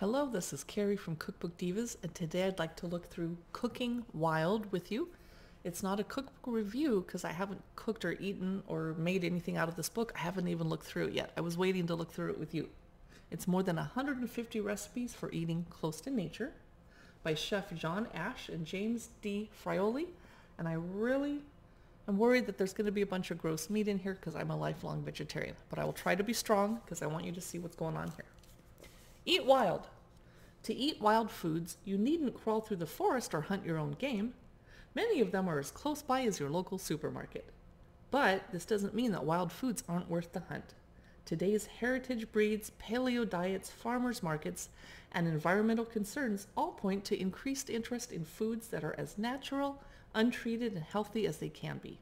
Hello, this is Carrie from Cookbook Divas, and today I'd like to look through Cooking Wild with you. It's not a cookbook review because I haven't cooked or eaten or made anything out of this book. I haven't even looked through it yet. I was waiting to look through it with you. It's more than 150 recipes for eating close to nature by Chef John Ash and James D. Fraioli, and I really am worried that there's going to be a bunch of gross meat in here because I'm a lifelong vegetarian, but I will try to be strong because I want you to see what's going on here. Eat wild. To eat wild foods, you needn't crawl through the forest or hunt your own game. Many of them are as close by as your local supermarket. But this doesn't mean that wild foods aren't worth the hunt. Today's heritage breeds, paleo diets, farmers markets, and environmental concerns all point to increased interest in foods that are as natural, untreated, and healthy as they can be.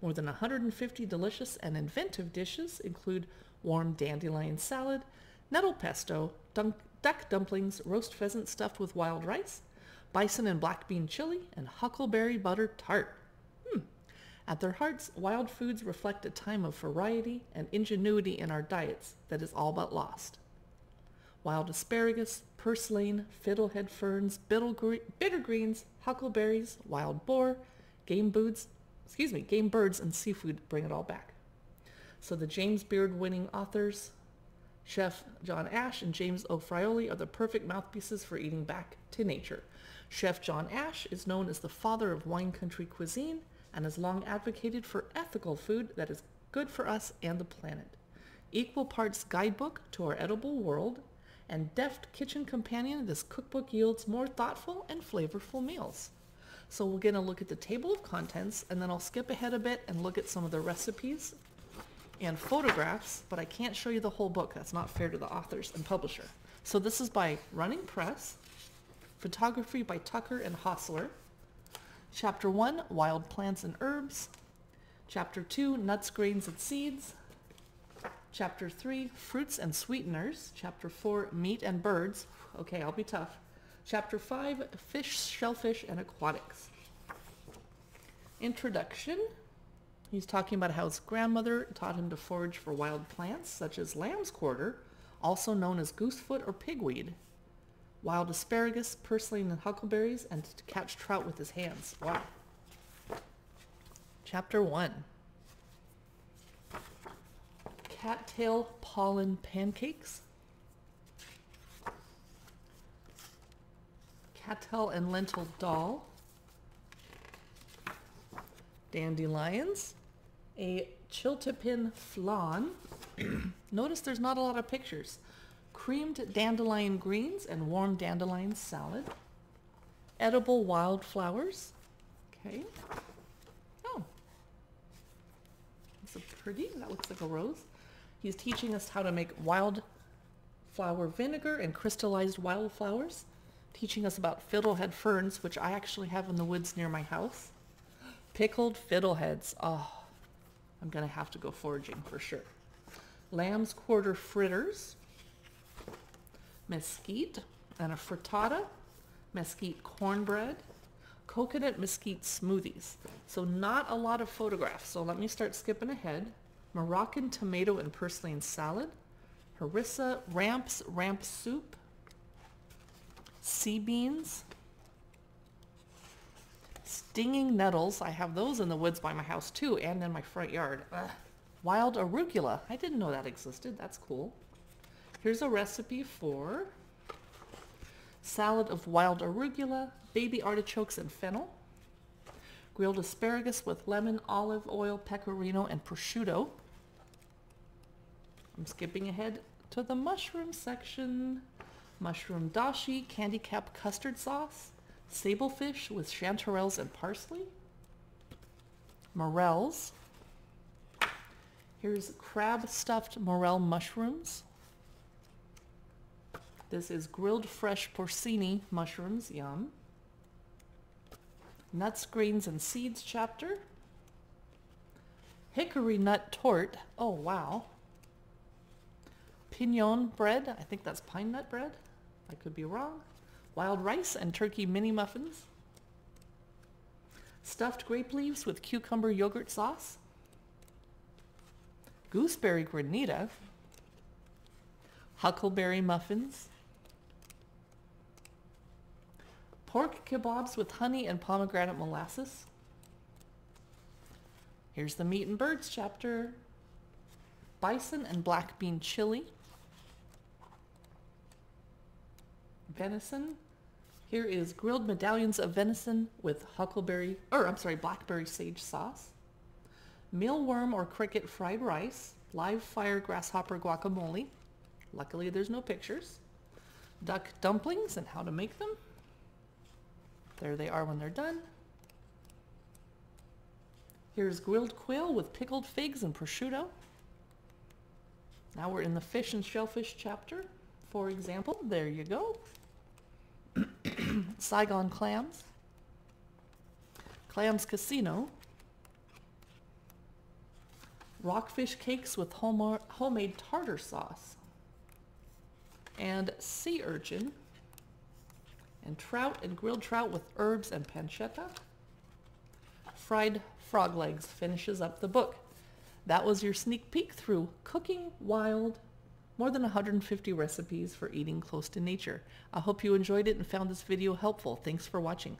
More than 150 delicious and inventive dishes include warm dandelion salad, nettle pesto, dunk, duck dumplings, roast pheasant stuffed with wild rice, bison and black bean chili, and huckleberry butter tart. Hmm. At their hearts, wild foods reflect a time of variety and ingenuity in our diets that is all but lost. Wild asparagus, purslane, fiddlehead ferns, bitter greens, huckleberries, wild boar, game birds, excuse me, game birds and seafood bring it all back. So the James Beard winning authors Chef John Ash and James O. Are the perfect mouthpieces for eating back to nature. Chef John Ash is known as the father of wine country cuisine and has long advocated for ethical food that is good for us and the planet. Equal parts guidebook to our edible world and deft kitchen companion, this cookbook yields more thoughtful and flavorful meals. So we're going to look at the table of contents and then I'll skip ahead a bit and look at some of the recipes and photographs, but I can't show you the whole book. That's not fair to the authors and publisher. So this is by Running Press, photography by Tucker and Hossler. Chapter 1, Wild Plants and Herbs. Chapter 2, Nuts, Grains, and Seeds. Chapter 3, Fruits and Sweeteners. Chapter 4, Meat and Birds. Okay, I'll be tough. Chapter 5, Fish, Shellfish, and Aquatics. Introduction. He's talking about how his grandmother taught him to forage for wild plants such as lamb's quarter, also known as goosefoot or pigweed, wild asparagus, purslane, and huckleberries, and to catch trout with his hands. Wow. Chapter 1 Cattail pollen pancakes. Cattail and lentil dal. Dandelions a chiltepin flan. Notice there's not a lot of pictures. Creamed dandelion greens and warm dandelion salad. Edible wildflowers. Okay. Oh. That's a pretty. That looks like a rose. He's teaching us how to make wildflower vinegar and crystallized wildflowers. Teaching us about fiddlehead ferns, which I actually have in the woods near my house. Pickled fiddleheads. Oh, I'm going to have to go foraging for sure. Lamb's quarter fritters, mesquite and a frittata, mesquite cornbread, coconut mesquite smoothies. So not a lot of photographs. So let me start skipping ahead. Moroccan tomato and purslane salad, harissa ramps ramp soup, sea beans, Stinging nettles. I have those in the woods by my house too and in my front yard. Ugh. Wild arugula. I didn't know that existed. That's cool. Here's a recipe for salad of wild arugula, baby artichokes and fennel, grilled asparagus with lemon, olive oil, pecorino, and prosciutto. I'm skipping ahead to the mushroom section. Mushroom dashi, candy cap custard sauce, sablefish with chanterelles and parsley, morels. Here's crab stuffed morel mushrooms. This is grilled fresh porcini mushrooms, yum. Nuts, grains, and seeds chapter. Hickory nut tort, oh wow. Pignon bread, I think that's pine nut bread. I could be wrong wild rice and turkey mini muffins, stuffed grape leaves with cucumber yogurt sauce, gooseberry granita, huckleberry muffins, Pork kebabs with honey and pomegranate molasses. Here's the meat and birds chapter. Bison and black bean chili. Venison. Here is grilled medallions of venison with huckleberry, or I'm sorry, blackberry sage sauce. Mealworm or cricket fried rice. Live fire grasshopper guacamole. Luckily there's no pictures. Duck dumplings and how to make them. There they are when they're done. Here's grilled quail with pickled figs and prosciutto. Now we're in the fish and shellfish chapter. For example, there you go. Saigon clams. Clams Casino. Rockfish cakes with homemade tartar sauce. And sea urchin. And trout and grilled trout with herbs and pancetta. Fried frog legs finishes up the book. That was your sneak peek through Cooking Wild. More than 150 recipes for eating close to nature. I hope you enjoyed it and found this video helpful. Thanks for watching.